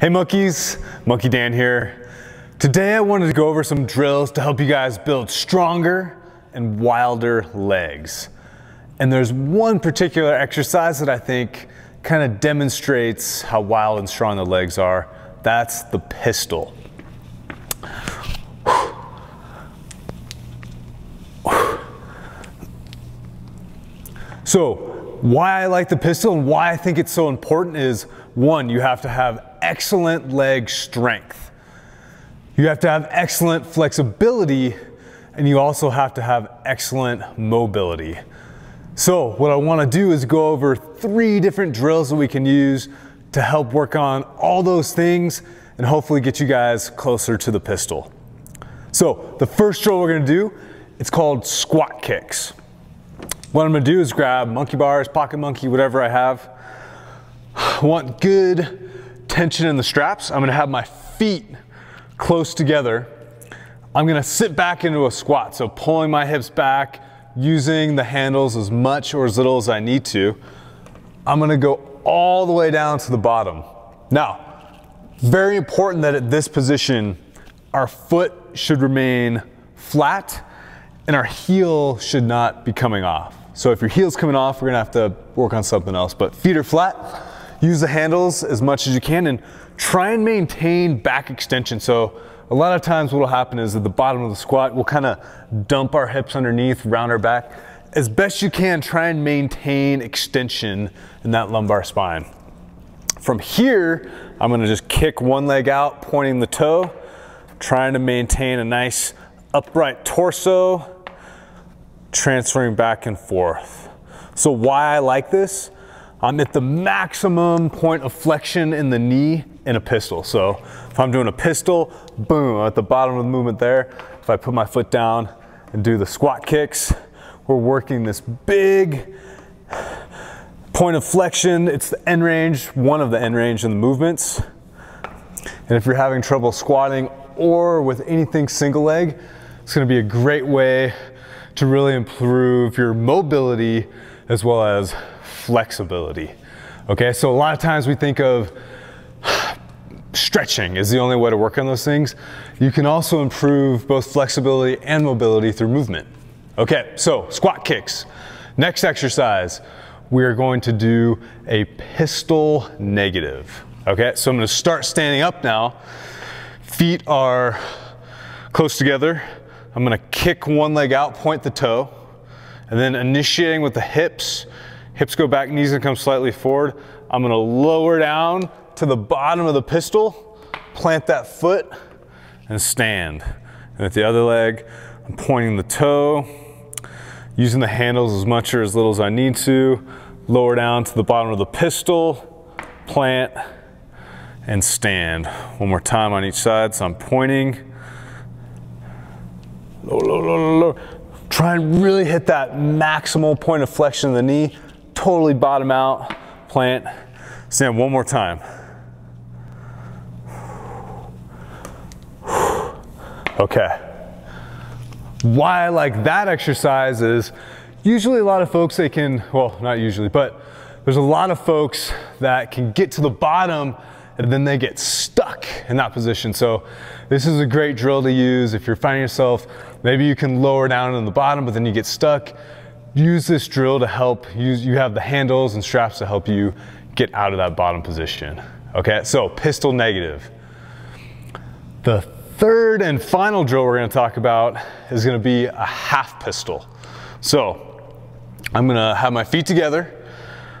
Hey monkiis, Monkii Dan here. Today I wanted to go over some drills to help you guys build stronger and wilder legs. And there's one particular exercise that I think kind of demonstrates how wild and strong the legs are. That's the pistol. So why I like the pistol and why I think it's so important is one, you have to have excellent leg strength. You have to have excellent flexibility and you also have to have excellent mobility. So what I wanna do is go over three different drills that we can use to help work on all those things and hopefully get you guys closer to the pistol. So the first drill we're gonna do, it's called squat kicks. What I'm gonna do is grab monkii bars, pocket monkii, whatever I have. I want good tension in the straps. I'm gonna have my feet close together. I'm gonna sit back into a squat, so pulling my hips back, using the handles as much or as little as I need to. I'm gonna go all the way down to the bottom. Now, very important that at this position, our foot should remain flat and our heel should not be coming off. So if your heel's coming off, we're gonna have to work on something else, but feet are flat, use the handles as much as you can and try and maintain back extension. So a lot of times what will happen is at the bottom of the squat, we'll kind of dump our hips underneath, round our back. As best you can, try and maintain extension in that lumbar spine. From here, I'm gonna just kick one leg out, pointing the toe, trying to maintain a nice upright torso, transferring back and forth. So why I like this, I'm at the maximum point of flexion in the knee in a pistol. So if I'm doing a pistol, boom, at the bottom of the movement there. If I put my foot down and do the squat kicks, we're working this big point of flexion. It's the end range, one of the end range in the movements. And if you're having trouble squatting or with anything single leg, it's gonna be a great way to really improve your mobility as well as flexibility. Okay, so a lot of times we think of stretching is the only way to work on those things. You can also improve both flexibility and mobility through movement. Okay, so squat kicks. Next exercise, we are going to do a pistol negative. Okay, so I'm gonna start standing up now. Feet are close together. I'm gonna kick one leg out, point the toe, and then initiating with the hips, Hips go back, knees gonna come slightly forward. I'm gonna lower down to the bottom of the pistol, plant that foot, and stand. And with the other leg, I'm pointing the toe, using the handles as much or as little as I need to, lower down to the bottom of the pistol, plant, and stand. One more time on each side, so I'm pointing, lower, lower, lower, lower. Try and really hit that maximal point of flexion in the knee, totally bottom out, plant, stand one more time. Okay. Why I like that exercise is usually a lot of folks, they can, well, not usually, but there's a lot of folks that can get to the bottom and then they get stuck in that position. So this is a great drill to use if you're finding yourself, maybe you can lower down in the bottom, but then you get stuck use this drill to help use you have the handles and straps to help you get out of that bottom position okay? So pistol negative. The third and final drill we're going to talk about is going to be a half pistol. So i'm going to have my feet together.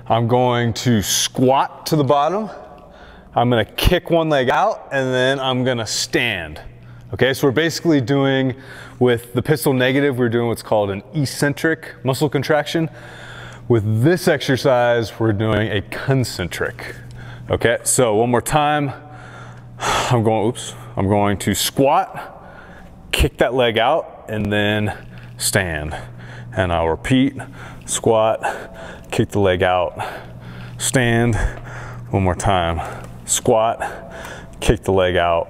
I'm going to squat to the bottom. I'm going to kick one leg out and then i'm going to stand Okay, so we're basically doing, with the pistol negative, we're doing what's called an eccentric muscle contraction. With this exercise, we're doing a concentric. Okay, so one more time. I'm going, oops, I'm going to squat, kick that leg out, and then stand. And I'll repeat, squat, kick the leg out, stand. One more time, squat, kick the leg out,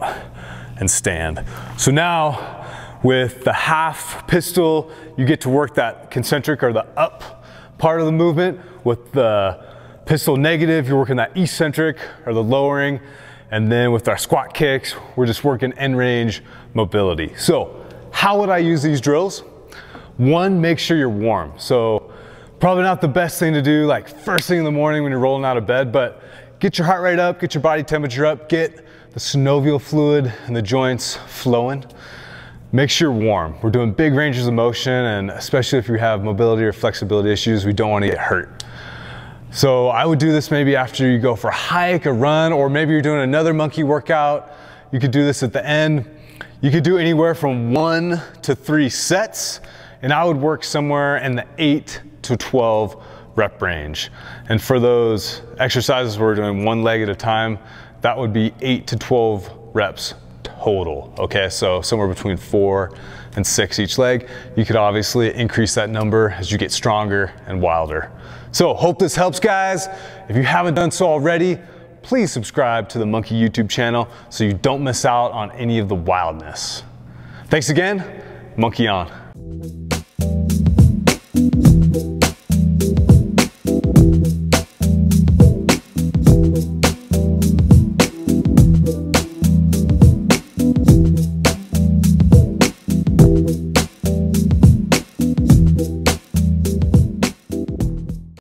and stand. So now with the half pistol, you get to work that concentric or the up part of the movement. With the pistol negative, you're working that eccentric or the lowering. And then with our squat kicks, we're just working end range mobility. So how would I use these drills? One, make sure you're warm. So probably not the best thing to do like first thing in the morning when you're rolling out of bed, but get your heart rate up, get your body temperature up, get the synovial fluid and the joints flowing. Make sure you're warm. We're doing big ranges of motion and especially if you have mobility or flexibility issues, we don't want to get hurt. So I would do this maybe after you go for a hike, a run, or maybe you're doing another monkii workout. You could do this at the end. You could do anywhere from one to three sets, and I would work somewhere in the eight to 12 rep range. And for those exercises we're doing one leg at a time, that would be eight to 12 reps total. Okay, so somewhere between four and six each leg. You could obviously increase that number as you get stronger and wilder. So hope this helps guys. If you haven't done so already, please subscribe to the Monkii YouTube channel so you don't miss out on any of the wildness. Thanks again, Monkii on.